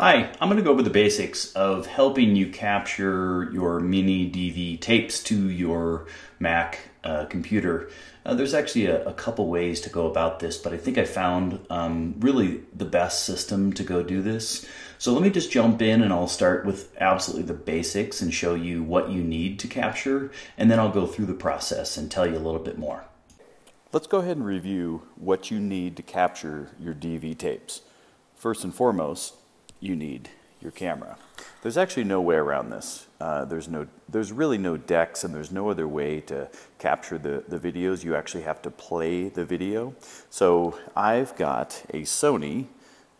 Hi, I'm going to go over the basics of helping you capture your mini DV tapes to your Mac uh, computer. Uh, there's actually a, a, couple ways to go about this, but I think I found um, really the best system to go do this. So let me just jump in and I'll start with absolutely the basics and show you what you need to capture, and then I'll go through the process and tell you a little bit more. Let's go ahead and review what you need to capture your DV tapes. First and foremost, you need your camera. There's actually no way around this. Uh, there's, no, there's really no decks and there's no other way to capture the, the videos. You actually have to play the video. So I've got a Sony,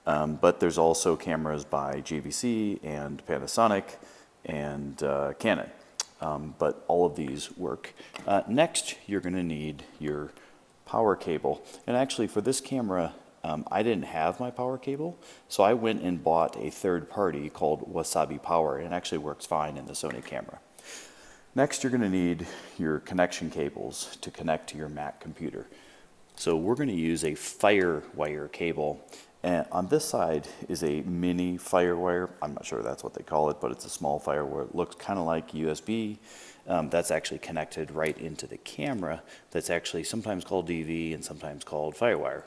um, but there's also cameras by JVC and Panasonic and uh, Canon. Um, but all of these work. Uh, next, you're going to need your power cable. And actually, for this camera, um, I didn't have my power cable, so I went and bought a third party called Wasabi Power, and it actually works fine in the Sony camera. Next, you're going to need your connection cables to connect to your Mac computer. So we're going to use a FireWire cable. And on this side is a mini FireWire. I'm not sure that's what they call it, but it's a small FireWire. It looks kind of like USB. Um, that's actually connected right into the camera. That's actually sometimes called DV and sometimes called FireWire.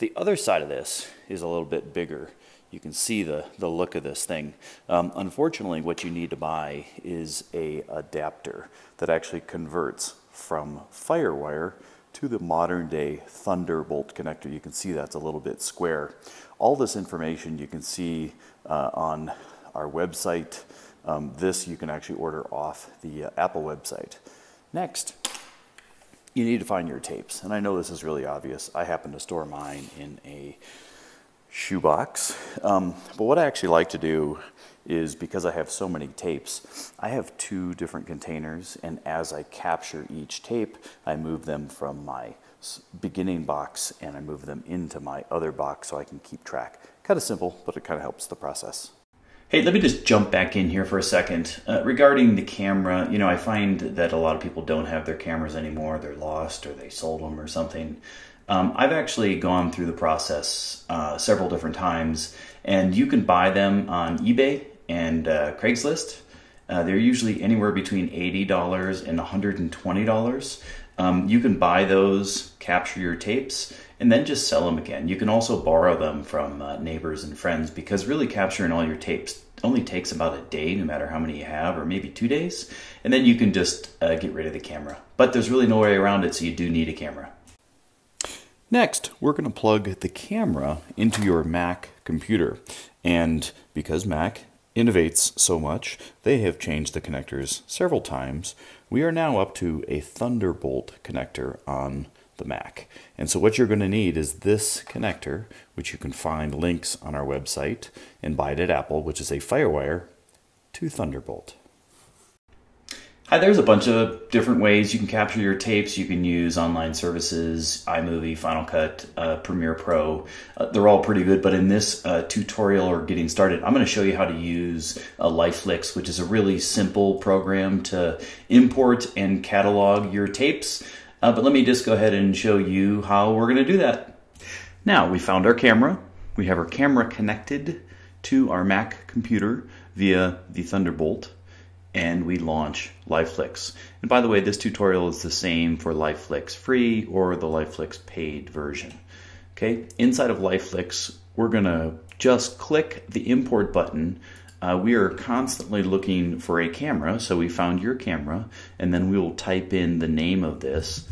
The other side of this is a little bit bigger. You can see the, the look of this thing. Um, unfortunately, what you need to buy is a adapter that actually converts from FireWire to the modern day Thunderbolt connector. You can see that's a little bit square. All this information you can see uh, on our website. Um, this you can actually order off the uh, Apple website. Next, you need to find your tapes. And I know this is really obvious. I happen to store mine in a shoebox. Um, but what I actually like to do is because I have so many tapes, I have two different containers. And as I capture each tape, I move them from my beginning box and I move them into my other box so I can keep track. Kind of simple, but it kind of helps the process. Hey, let me just jump back in here for a second. Uh, regarding the camera, you know, I find that a lot of people don't have their cameras anymore. They're lost or they sold them or something. Um, I've actually gone through the process uh, several different times, and you can buy them on eBay and uh, Craigslist. Uh, they're usually anywhere between $80 and $120. Um, you can buy those, capture your tapes, and then just sell them again. You can also borrow them from uh, neighbors and friends because really capturing all your tapes only takes about a day, no matter how many you have, or maybe two days, and then you can just uh, get rid of the camera. But there's really no way around it, so you do need a camera. Next, we're going to plug the camera into your Mac computer. And because Mac innovates so much, they have changed the connectors several times. We are now up to a Thunderbolt connector on the Mac. And so what you're going to need is this connector, which you can find links on our website and buy it at Apple, which is a FireWire to Thunderbolt. Hi, there's a bunch of different ways you can capture your tapes. You can use online services, iMovie, Final Cut, uh, Premiere Pro. Uh, they're all pretty good, but in this uh, tutorial or getting started, I'm going to show you how to use uh, LifeFlix, which is a really simple program to import and catalog your tapes. Uh, but let me just go ahead and show you how we're going to do that. Now, we found our camera. We have our camera connected to our Mac computer via the Thunderbolt, and we launch LifeFlix. And by the way, this tutorial is the same for LifeFlix free or the LifeFlix paid version. Okay, inside of LifeFlix, we're to just click the import button uh, we are constantly looking for a camera, so we found your camera, and then we will type in the name of this.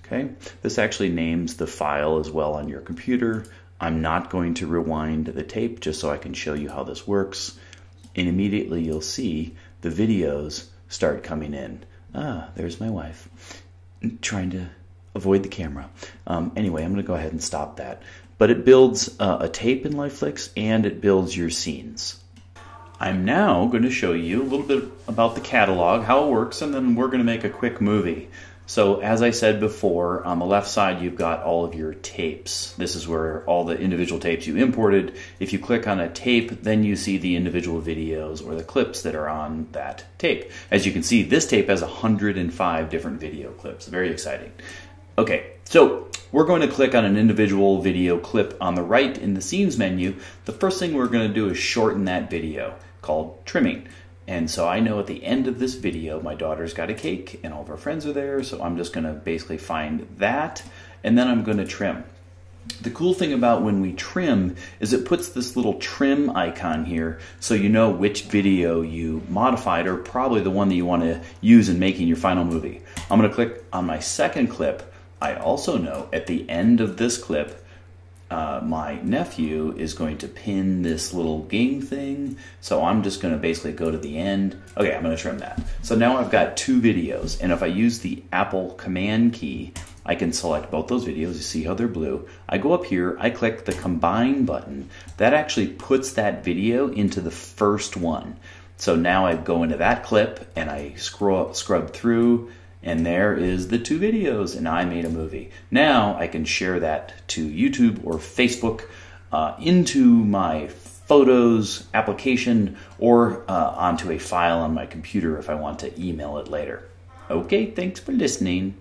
Okay, this actually names the file as well on your computer. I'm not going to rewind the tape just so I can show you how this works. And immediately you'll see the videos start coming in. Ah, there's my wife trying to avoid the camera. Um, anyway, I'm going to go ahead and stop that but it builds uh, a tape in LifeFlix and it builds your scenes. I'm now going to show you a little bit about the catalog, how it works, and then we're going to make a quick movie. So as I said before, on the left side you've got all of your tapes. This is where all the individual tapes you imported. If you click on a tape, then you see the individual videos or the clips that are on that tape. As you can see, this tape has 105 different video clips. Very exciting. Okay, so we're going to click on an individual video clip on the right in the scenes menu. The first thing we're going to do is shorten that video called trimming. And so I know at the end of this video, my daughter's got a cake and all of our friends are there. So I'm just going to basically find that and then I'm going to trim. The cool thing about when we trim is it puts this little trim icon here so you know which video you modified or probably the one that you want to use in making your final movie. I'm going to click on my second clip. I also know at the end of this clip uh, my nephew is going to pin this little game thing. So I'm just going to basically go to the end. Okay, I'm going to trim that. So now I've got two videos. And if I use the Apple Command key, I can select both those videos. You see how they're blue. I go up here, I click the Combine button. That actually puts that video into the first one. So now I go into that clip and I scroll, scrub through and there is the two videos, and I made a movie. Now I can share that to YouTube or Facebook uh, into my Photos application or uh, onto a file on my computer if I want to email it later. Okay, thanks for listening.